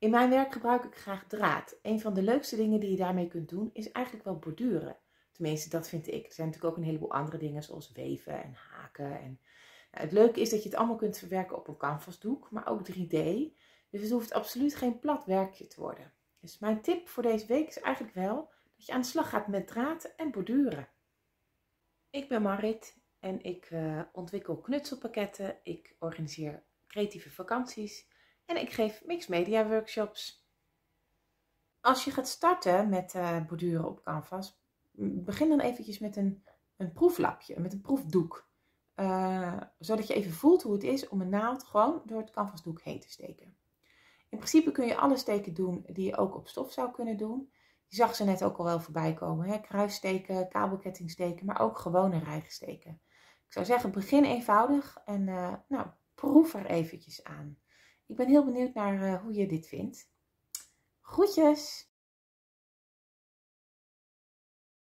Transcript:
In mijn werk gebruik ik graag draad. Een van de leukste dingen die je daarmee kunt doen is eigenlijk wel borduren. Tenminste, dat vind ik. Er zijn natuurlijk ook een heleboel andere dingen zoals weven en haken. En... Nou, het leuke is dat je het allemaal kunt verwerken op een canvasdoek, maar ook 3D. Dus het hoeft absoluut geen plat werkje te worden. Dus mijn tip voor deze week is eigenlijk wel dat je aan de slag gaat met draad en borduren. Ik ben Marit en ik uh, ontwikkel knutselpakketten. Ik organiseer creatieve vakanties en ik geef mixed media workshops. Als je gaat starten met uh, borduren op canvas, begin dan eventjes met een, een proeflapje, met een proefdoek. Uh, zodat je even voelt hoe het is om een naald gewoon door het canvasdoek heen te steken. In principe kun je alle steken doen die je ook op stof zou kunnen doen. Je zag ze net ook al wel voorbij komen. Hè? Kruissteken, kabelkettingsteken, maar ook gewone rijgsteken. Ik zou zeggen, begin eenvoudig en uh, nou, proef er eventjes aan. Ik ben heel benieuwd naar uh, hoe je dit vindt. Groetjes!